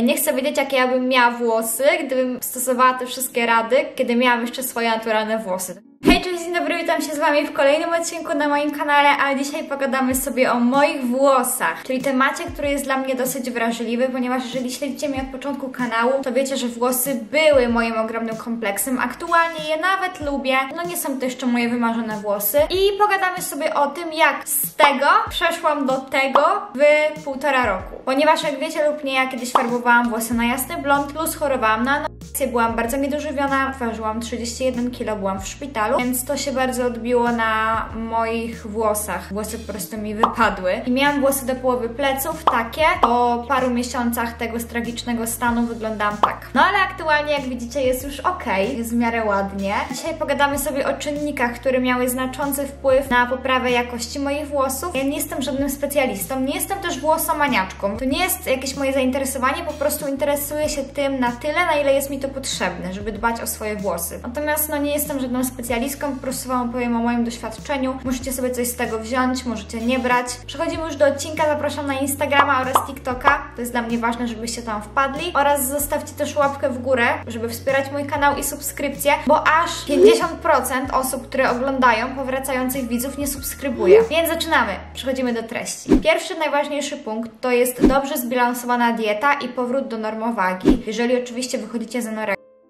Ja nie chcę wiedzieć, jakie ja bym miała włosy, gdybym stosowała te wszystkie rady, kiedy miałam jeszcze swoje naturalne włosy. Hej, cześć, dzień dobry, witam się z Wami w kolejnym odcinku na moim kanale, a dzisiaj pogadamy sobie o moich włosach, czyli temacie, który jest dla mnie dosyć wrażliwy, ponieważ jeżeli śledzicie mnie od początku kanału, to wiecie, że włosy były moim ogromnym kompleksem, aktualnie je nawet lubię, no nie są to jeszcze moje wymarzone włosy. I pogadamy sobie o tym, jak z tego przeszłam do tego w półtora roku, ponieważ jak wiecie lub nie, ja kiedyś farbowałam włosy na jasny blond, plus chorowałam na byłam bardzo niedożywiona, ważyłam 31 kg, byłam w szpitalu, więc to się bardzo odbiło na moich włosach. Włosy po prostu mi wypadły. I miałam włosy do połowy pleców, takie. Po paru miesiącach tego tragicznego stanu wyglądam tak. No ale aktualnie, jak widzicie, jest już ok, jest w miarę ładnie. Dzisiaj pogadamy sobie o czynnikach, które miały znaczący wpływ na poprawę jakości moich włosów. Ja nie jestem żadnym specjalistą, nie jestem też włosomaniaczką. To nie jest jakieś moje zainteresowanie, po prostu interesuję się tym na tyle, na ile jest mi to potrzebne, żeby dbać o swoje włosy. Natomiast no nie jestem żadną specjalistką, po prostu Wam opowiem o moim doświadczeniu. Możecie sobie coś z tego wziąć, możecie nie brać. Przechodzimy już do odcinka, zapraszam na Instagrama oraz TikToka. To jest dla mnie ważne, żebyście tam wpadli. Oraz zostawcie też łapkę w górę, żeby wspierać mój kanał i subskrypcję, bo aż 50% osób, które oglądają, powracających widzów nie subskrybuje. Więc zaczynamy. Przechodzimy do treści. Pierwszy, najważniejszy punkt to jest dobrze zbilansowana dieta i powrót do normowagi. Jeżeli oczywiście wychodzicie z anoreksji,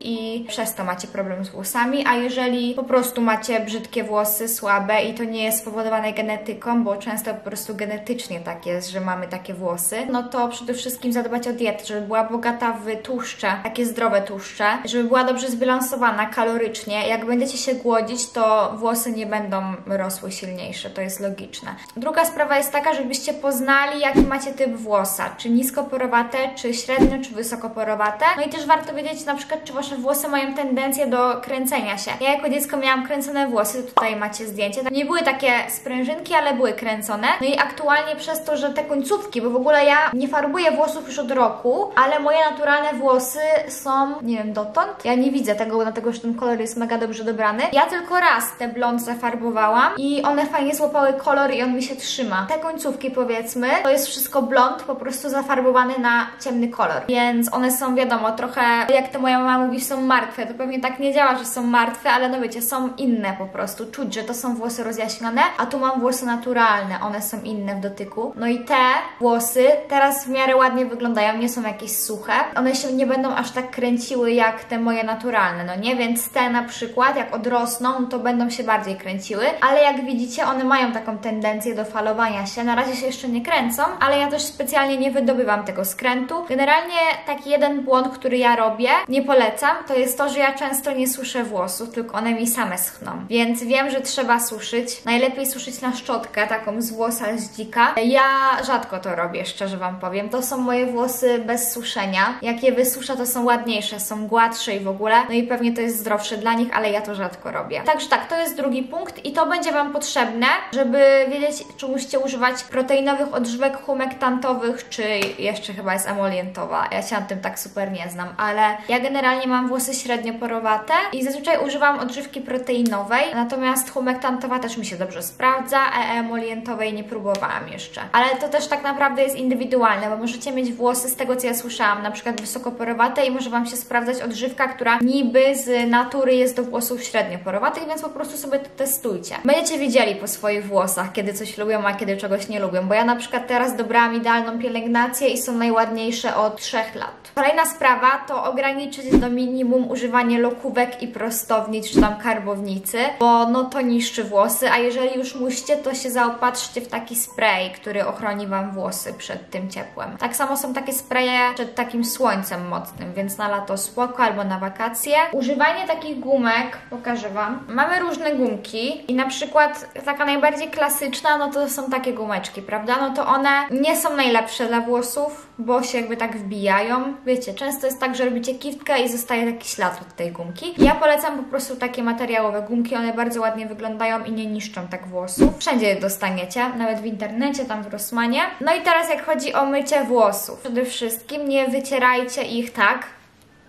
i przez to macie problem z włosami, a jeżeli po prostu macie brzydkie włosy, słabe i to nie jest spowodowane genetyką, bo często po prostu genetycznie tak jest, że mamy takie włosy, no to przede wszystkim zadbać o dietę, żeby była bogata w tłuszcze, takie zdrowe tłuszcze, żeby była dobrze zbilansowana kalorycznie. Jak będziecie się głodzić, to włosy nie będą rosły silniejsze, to jest logiczne. Druga sprawa jest taka, żebyście poznali, jaki macie typ włosa, czy niskoporowate, czy średnio, czy wysokoporowate. No i też warto wiedzieć na przykład, czy wasze włosy mają tendencję do kręcenia się. Ja jako dziecko miałam kręcone włosy, tutaj macie zdjęcie. Nie były takie sprężynki, ale były kręcone. No i aktualnie przez to, że te końcówki, bo w ogóle ja nie farbuję włosów już od roku, ale moje naturalne włosy są, nie wiem, dotąd. Ja nie widzę tego, dlatego że ten kolor jest mega dobrze dobrany. Ja tylko raz te blond zafarbowałam i one fajnie złapały kolor i on mi się trzyma. Te końcówki powiedzmy, to jest wszystko blond, po prostu zafarbowane na ciemny kolor. Więc one są, wiadomo, trochę jak to moja mama mówi, mówi, są martwe. To pewnie tak nie działa, że są martwe, ale no wiecie, są inne po prostu. Czuć, że to są włosy rozjaśnione, a tu mam włosy naturalne. One są inne w dotyku. No i te włosy teraz w miarę ładnie wyglądają, nie są jakieś suche. One się nie będą aż tak kręciły jak te moje naturalne, no nie? Więc te na przykład, jak odrosną, to będą się bardziej kręciły, ale jak widzicie, one mają taką tendencję do falowania się. Na razie się jeszcze nie kręcą, ale ja też specjalnie nie wydobywam tego skrętu. Generalnie taki jeden błąd, który ja robię, nie polecam to jest to, że ja często nie suszę włosów, tylko one mi same schną. Więc wiem, że trzeba suszyć. Najlepiej suszyć na szczotkę, taką z włosa z dzika. Ja rzadko to robię, szczerze Wam powiem. To są moje włosy bez suszenia. Jak je wysuszę, to są ładniejsze, są gładsze i w ogóle. No i pewnie to jest zdrowsze dla nich, ale ja to rzadko robię. Także tak, to jest drugi punkt i to będzie Wam potrzebne, żeby wiedzieć, czy musicie używać proteinowych odżywek humektantowych, czy jeszcze chyba jest emolientowa. Ja się na tym tak super nie znam, ale ja generalnie mam mam włosy średnio porowate i zazwyczaj używam odżywki proteinowej, natomiast humektantowa też mi się dobrze sprawdza, emolientowej nie próbowałam jeszcze. Ale to też tak naprawdę jest indywidualne, bo możecie mieć włosy z tego co ja słyszałam, na przykład wysokoporowate i może Wam się sprawdzać odżywka, która niby z natury jest do włosów średnio porowatych, więc po prostu sobie to testujcie. Będziecie wiedzieli po swoich włosach, kiedy coś lubią, a kiedy czegoś nie lubią, bo ja na przykład teraz dobrałam idealną pielęgnację i są najładniejsze od 3 lat. Kolejna sprawa to ograniczyć do minimum minimum używanie lokówek i prostownic czy tam karbownicy, bo no to niszczy włosy, a jeżeli już musicie, to się zaopatrzcie w taki spray, który ochroni Wam włosy przed tym ciepłem. Tak samo są takie spraye przed takim słońcem mocnym, więc na lato spoko albo na wakacje. Używanie takich gumek, pokażę Wam. Mamy różne gumki i na przykład taka najbardziej klasyczna, no to są takie gumeczki, prawda? No to one nie są najlepsze dla włosów, bo się jakby tak wbijają. Wiecie, często jest tak, że robicie kiftkę i zostaje zostaje taki ślad od tej gumki. Ja polecam po prostu takie materiałowe gumki, one bardzo ładnie wyglądają i nie niszczą tak włosów. Wszędzie je dostaniecie, nawet w internecie, tam w Rossmanie. No i teraz jak chodzi o mycie włosów. Przede wszystkim nie wycierajcie ich tak,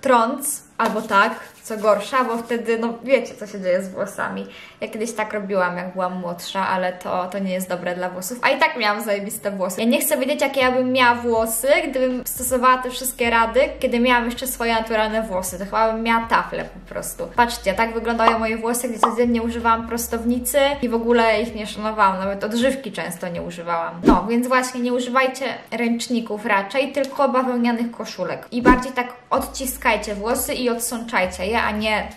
trąc, albo tak, co gorsza, bo wtedy, no wiecie, co się dzieje z włosami. Ja kiedyś tak robiłam, jak byłam młodsza, ale to, to nie jest dobre dla włosów. A i tak miałam zajebiste włosy. Ja nie chcę wiedzieć, jakie ja bym miała włosy, gdybym stosowała te wszystkie rady, kiedy miałam jeszcze swoje naturalne włosy. To chyba bym miała tafle po prostu. Patrzcie, tak wyglądają moje włosy, gdzie codziennie używałam prostownicy i w ogóle ich nie szanowałam. Nawet odżywki często nie używałam. No, więc właśnie nie używajcie ręczników raczej, tylko bawełnianych koszulek. I bardziej tak odciskajcie włosy i odsączajcie je, a nie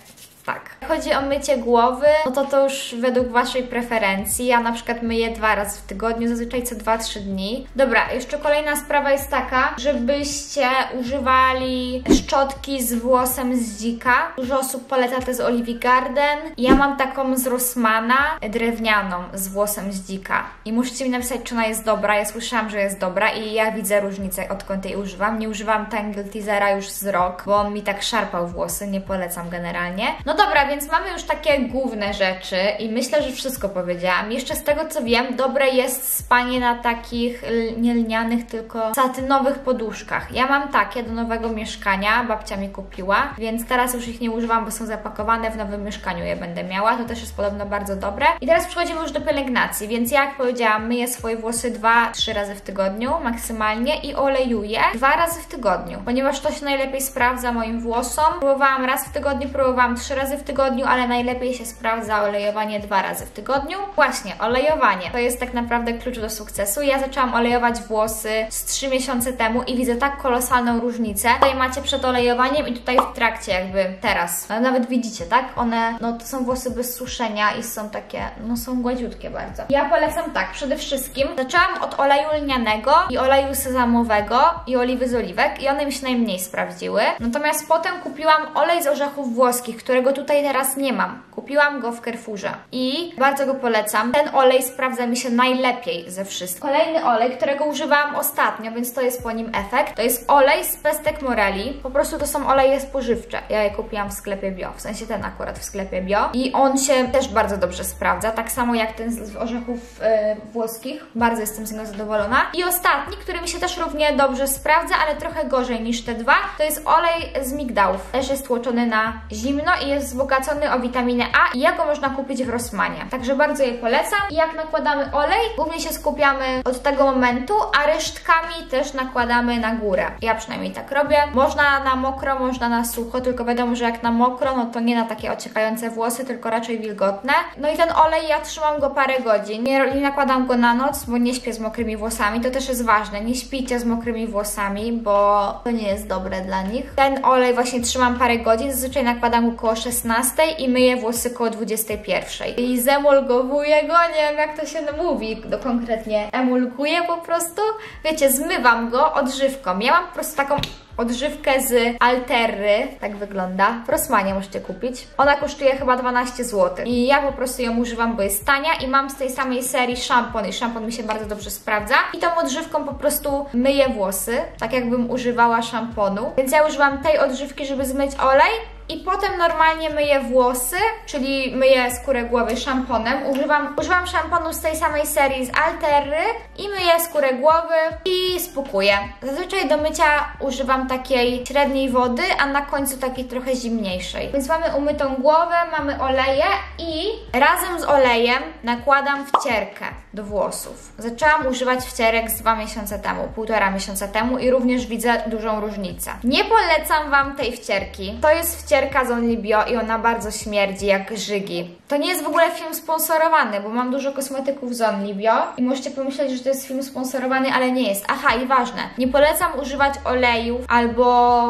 tak. Chodzi o mycie głowy, no to to już według Waszej preferencji. Ja na przykład myję dwa razy w tygodniu, zazwyczaj co 2-3 dni. Dobra, jeszcze kolejna sprawa jest taka, żebyście używali szczotki z włosem z dzika. Dużo osób poleca te z Olivia Garden. Ja mam taką z Rossmana, drewnianą, z włosem z dzika. I musicie mi napisać, czy ona jest dobra. Ja słyszałam, że jest dobra i ja widzę różnicę, odkąd jej używam. Nie używam Tangle Teasera już z rok, bo on mi tak szarpał włosy, nie polecam generalnie. No dobra, więc mamy już takie główne rzeczy i myślę, że wszystko powiedziałam. Jeszcze z tego co wiem, dobre jest spanie na takich nie lnianych, tylko satynowych poduszkach. Ja mam takie do nowego mieszkania, babcia mi kupiła, więc teraz już ich nie używam, bo są zapakowane w nowym mieszkaniu je będę miała. To też jest podobno bardzo dobre. I teraz przechodzimy już do pielęgnacji, więc jak powiedziałam, myję swoje włosy dwa, trzy razy w tygodniu maksymalnie i olejuję dwa razy w tygodniu, ponieważ to się najlepiej sprawdza moim włosom. Próbowałam raz w tygodniu, próbowałam trzy razy w tygodniu, ale najlepiej się sprawdza olejowanie dwa razy w tygodniu. Właśnie, olejowanie to jest tak naprawdę klucz do sukcesu. Ja zaczęłam olejować włosy z 3 miesiące temu i widzę tak kolosalną różnicę. Tutaj macie przed olejowaniem i tutaj w trakcie jakby teraz. No, nawet widzicie, tak? One, no to są włosy bez suszenia i są takie, no są gładziutkie bardzo. Ja polecam tak, przede wszystkim zaczęłam od oleju lnianego i oleju sezamowego i oliwy z oliwek i one mi się najmniej sprawdziły. Natomiast potem kupiłam olej z orzechów włoskich, którego tutaj teraz nie mam. Kupiłam go w Carrefourze i bardzo go polecam. Ten olej sprawdza mi się najlepiej ze wszystkich. Kolejny olej, którego używałam ostatnio, więc to jest po nim efekt, to jest olej z pestek Morelli. Po prostu to są oleje spożywcze. Ja je kupiłam w sklepie bio, w sensie ten akurat w sklepie bio i on się też bardzo dobrze sprawdza, tak samo jak ten z orzechów yy, włoskich. Bardzo jestem z niego zadowolona. I ostatni, który mi się też równie dobrze sprawdza, ale trochę gorzej niż te dwa, to jest olej z migdałów. Też jest tłoczony na zimno i jest wzbogacony o witaminę A i jego można kupić w Rossmanie. Także bardzo je polecam. I jak nakładamy olej, głównie się skupiamy od tego momentu, a resztkami też nakładamy na górę. Ja przynajmniej tak robię. Można na mokro, można na sucho, tylko wiadomo, że jak na mokro, no to nie na takie ociekające włosy, tylko raczej wilgotne. No i ten olej, ja trzymam go parę godzin. Nie, nie nakładam go na noc, bo nie śpię z mokrymi włosami. To też jest ważne. Nie śpijcie z mokrymi włosami, bo to nie jest dobre dla nich. Ten olej właśnie trzymam parę godzin. Zazwyczaj nakładam około 16 i myję włosy koło 21. I zemulgowuję go, nie wiem jak to się mówi do konkretnie. Emulguję po prostu. Wiecie, zmywam go odżywką. Ja mam po prostu taką odżywkę z Alterry, tak wygląda. W możecie kupić. Ona kosztuje chyba 12 zł. I ja po prostu ją używam, bo jest tania i mam z tej samej serii szampon i szampon mi się bardzo dobrze sprawdza. I tą odżywką po prostu myję włosy, tak jakbym używała szamponu. Więc ja używam tej odżywki, żeby zmyć olej i potem normalnie myję włosy, czyli myję skórę głowy szamponem. Używam, używam szamponu z tej samej serii z Alterry i myję skórę głowy i spukuję. Zazwyczaj do mycia używam takiej średniej wody, a na końcu takiej trochę zimniejszej. Więc mamy umytą głowę, mamy oleje i razem z olejem nakładam wcierkę do włosów. Zaczęłam używać wcierek z dwa miesiące temu, półtora miesiąca temu i również widzę dużą różnicę. Nie polecam Wam tej wcierki. To jest wcierka z Only Bio i ona bardzo śmierdzi jak żygi. To nie jest w ogóle film sponsorowany, bo mam dużo kosmetyków z Only Bio i możecie pomyśleć, że to jest film sponsorowany, ale nie jest. Aha, i ważne, nie polecam używać olejów albo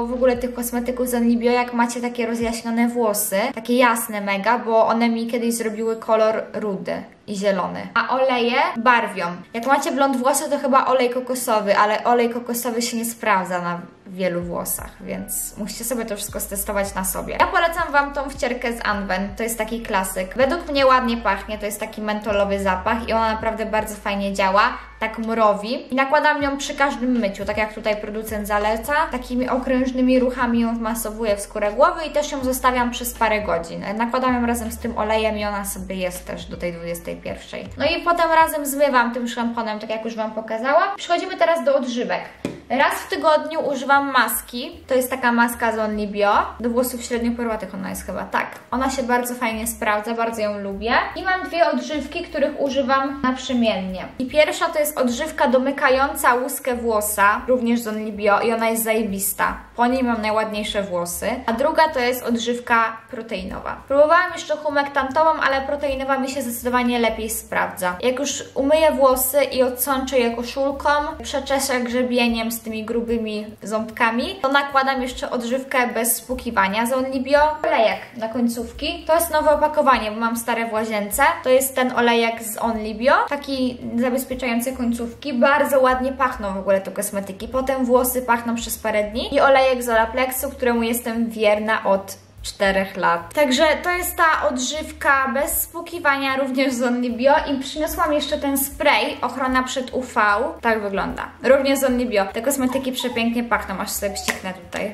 w ogóle tych kosmetyków z Only Bio, jak macie takie rozjaśnione włosy, takie jasne mega, bo one mi kiedyś zrobiły kolor rudy i zielony. A oleje barwią. Jak macie blond włosy, to chyba olej kokosowy, ale olej kokosowy się nie sprawdza na wielu włosach, więc musicie sobie to wszystko stestować na sobie. Ja polecam Wam tą wcierkę z Anwen, to jest taki klasyk. Według mnie ładnie pachnie, to jest taki mentolowy zapach i ona naprawdę bardzo fajnie działa, tak mrowi. I nakładam ją przy każdym myciu, tak jak tutaj producent zaleca. Takimi okrężnymi ruchami ją wmasowuję w skórę głowy i też ją zostawiam przez parę godzin. Nakładam ją razem z tym olejem i ona sobie jest też do tej 21. No i potem razem zmywam tym szamponem, tak jak już Wam pokazałam. Przechodzimy teraz do odżywek. Raz w tygodniu używam maski. To jest taka maska z Only Bio. Do włosów średnio porwatych ona jest chyba. Tak. Ona się bardzo fajnie sprawdza, bardzo ją lubię. I mam dwie odżywki, których używam naprzemiennie. I pierwsza to jest odżywka domykająca łuskę włosa, również z Only Bio i ona jest zajebista. Po niej mam najładniejsze włosy. A druga to jest odżywka proteinowa. Próbowałam jeszcze humektantową, ale proteinowa mi się zdecydowanie lepiej sprawdza. Jak już umyję włosy i odsączę je koszulką, przeczeszę grzebieniem z tymi grubymi ząbkami, to nakładam jeszcze odżywkę bez spłukiwania z Onlibio. Olejek na końcówki. To jest nowe opakowanie, bo mam stare w łazience. To jest ten olejek z Onlibio, taki zabezpieczający końcówki. Bardzo ładnie pachną w ogóle te kosmetyki. Potem włosy pachną przez parę dni. I olejek z Olaplexu, któremu jestem wierna od 4 lat. Także to jest ta odżywka bez spłukiwania, również z Onlibio i przyniosłam jeszcze ten spray ochrona przed UV. Tak wygląda. Również z Onlibio. Te kosmetyki przepięknie pachną, aż sobie pściknę tutaj.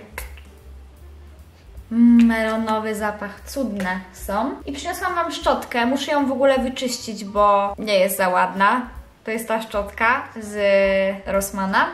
Mm, melonowy zapach, cudne są. I przyniosłam Wam szczotkę, muszę ją w ogóle wyczyścić, bo nie jest za ładna. To jest ta szczotka z Rossmana.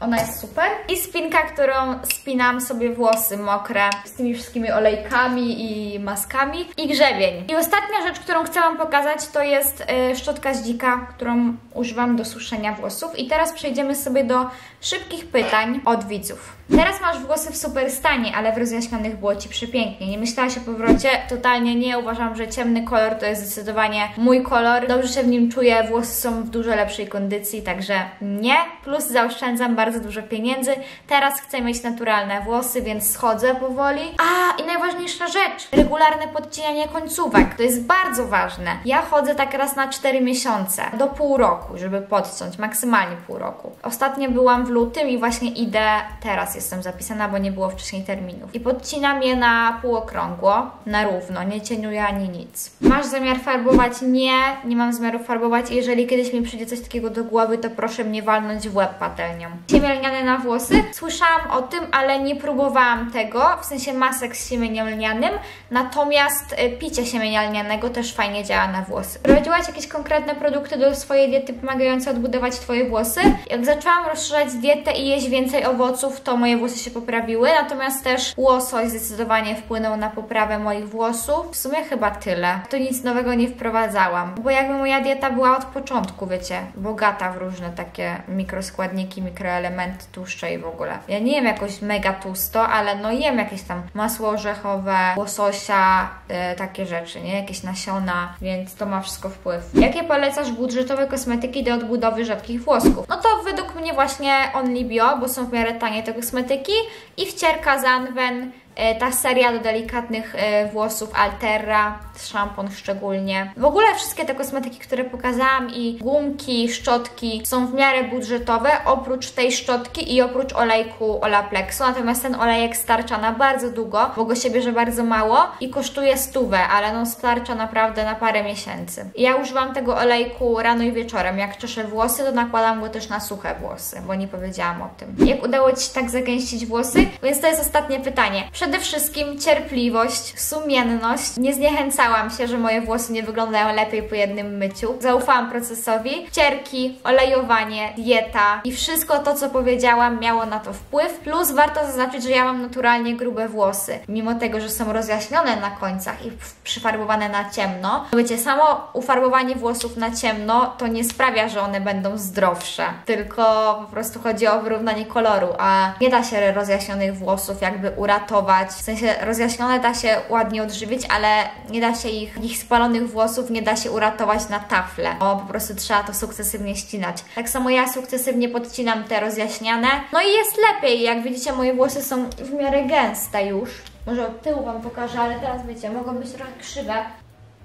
Ona jest super. I spinka, którą spinam sobie włosy mokre z tymi wszystkimi olejkami i maskami. I grzebień. I ostatnia rzecz, którą chcę Wam pokazać, to jest y, szczotka z dzika, którą używam do suszenia włosów. I teraz przejdziemy sobie do szybkich pytań od widzów. Teraz masz włosy w super stanie, ale w rozjaśnionych było Ci przepięknie. Nie myślałaś o powrocie? Totalnie nie. Uważam, że ciemny kolor to jest zdecydowanie mój kolor. Dobrze się w nim czuję, włosy są w dużo lepszej kondycji, także nie. Plus zaoszczędzam bardzo dużo pieniędzy. Teraz chcę mieć naturalne włosy, więc schodzę powoli. A, i najważniejsza rzecz. Regularne podcinanie końcówek. To jest bardzo ważne. Ja chodzę tak raz na 4 miesiące, do pół roku, żeby podciąć, maksymalnie pół roku. Ostatnio byłam w lutym i właśnie idę teraz jestem zapisana, bo nie było wcześniej terminów. I podcinam je na półokrągło, na równo, nie cieniuję ani nic. Masz zamiar farbować? Nie, nie mam zamiaru farbować. Jeżeli kiedyś mi przyjdzie coś takiego do głowy, to proszę mnie walnąć w łeb patelnią. Ciemię lniane na włosy? Słyszałam o tym, ale nie próbowałam tego, w sensie masek z siemieniem lnianym, natomiast y, picie siemienia lnianego też fajnie działa na włosy. Prowadziłaś jakieś konkretne produkty do swojej diety pomagające odbudować Twoje włosy? Jak zaczęłam rozszerzać dietę i jeść więcej owoców, to moje włosy się poprawiły, natomiast też łosoś zdecydowanie wpłynął na poprawę moich włosów. W sumie chyba tyle. To nic nowego nie wprowadzałam, bo jakby moja dieta była od początku, wiecie, bogata w różne takie mikroskładniki, mikroelementy, tłuszcze i w ogóle. Ja nie jem jakoś mega tłusto, ale no jem jakieś tam masło orzechowe, łososia, yy, takie rzeczy, nie? Jakieś nasiona, więc to ma wszystko wpływ. Jakie polecasz budżetowe kosmetyki do odbudowy rzadkich włosków? No to według mnie właśnie Only Bio, bo są w miarę tanie te kosmetyki i wcierka Zanwen E, ta seria do delikatnych e, włosów Alterra, szampon szczególnie. W ogóle wszystkie te kosmetyki, które pokazałam i gumki, szczotki są w miarę budżetowe, oprócz tej szczotki i oprócz olejku Olaplexu, natomiast ten olejek starcza na bardzo długo, bo go się bierze bardzo mało i kosztuje stówę, ale no starcza naprawdę na parę miesięcy. Ja używam tego olejku rano i wieczorem. Jak czeszę włosy, to nakładam go też na suche włosy, bo nie powiedziałam o tym. Jak udało Ci się tak zagęścić włosy? Więc to jest ostatnie pytanie. Przede wszystkim cierpliwość, sumienność. Nie zniechęcałam się, że moje włosy nie wyglądają lepiej po jednym myciu. Zaufałam procesowi. Cierki, olejowanie, dieta i wszystko to, co powiedziałam, miało na to wpływ. Plus warto zaznaczyć, że ja mam naturalnie grube włosy. Mimo tego, że są rozjaśnione na końcach i przyfarbowane na ciemno. Wiecie, samo ufarbowanie włosów na ciemno to nie sprawia, że one będą zdrowsze. Tylko po prostu chodzi o wyrównanie koloru, a nie da się rozjaśnionych włosów jakby uratować w sensie rozjaśnione da się ładnie odżywić, ale nie da się ich, ich spalonych włosów nie da się uratować na tafle, bo po prostu trzeba to sukcesywnie ścinać. Tak samo ja sukcesywnie podcinam te rozjaśniane, no i jest lepiej. Jak widzicie, moje włosy są w miarę gęste już. Może od tyłu Wam pokażę, ale teraz wiecie, mogą być trochę krzywe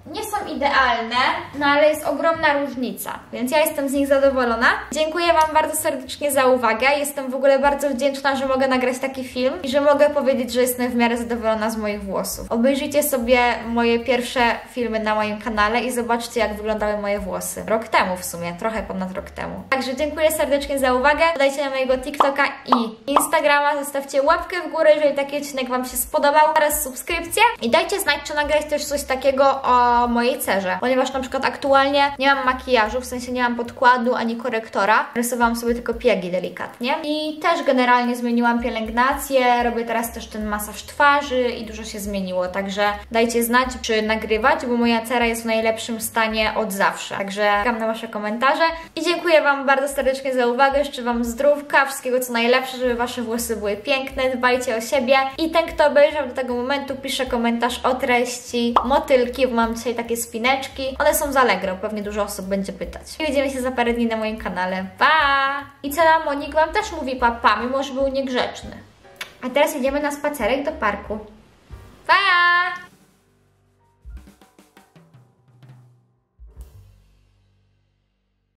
nie są idealne, no ale jest ogromna różnica, więc ja jestem z nich zadowolona. Dziękuję Wam bardzo serdecznie za uwagę. Jestem w ogóle bardzo wdzięczna, że mogę nagrać taki film i że mogę powiedzieć, że jestem w miarę zadowolona z moich włosów. Obejrzyjcie sobie moje pierwsze filmy na moim kanale i zobaczcie, jak wyglądały moje włosy. Rok temu w sumie, trochę ponad rok temu. Także dziękuję serdecznie za uwagę. Dodajcie na mojego TikToka i Instagrama. Zostawcie łapkę w górę, jeżeli taki odcinek Wam się spodobał oraz subskrypcję. I dajcie znać, czy nagrać też coś takiego o mojej cerze, ponieważ na przykład aktualnie nie mam makijażu, w sensie nie mam podkładu ani korektora. Rysowałam sobie tylko piegi delikatnie i też generalnie zmieniłam pielęgnację, robię teraz też ten masaż twarzy i dużo się zmieniło, także dajcie znać, czy nagrywać, bo moja cera jest w najlepszym stanie od zawsze. Także czekam na Wasze komentarze i dziękuję Wam bardzo serdecznie za uwagę, życzę Wam zdrówka, wszystkiego co najlepsze, żeby Wasze włosy były piękne, dbajcie o siebie i ten, kto obejrzał do tego momentu, pisze komentarz o treści motylki, bo mam dzisiaj takie spineczki, one są z Allegro, pewnie dużo osób będzie pytać. I widzimy się za parę dni na moim kanale. Pa! I cela Monik Wam też mówi papa, mimo że był niegrzeczny. A teraz idziemy na spacerek do parku. Pa!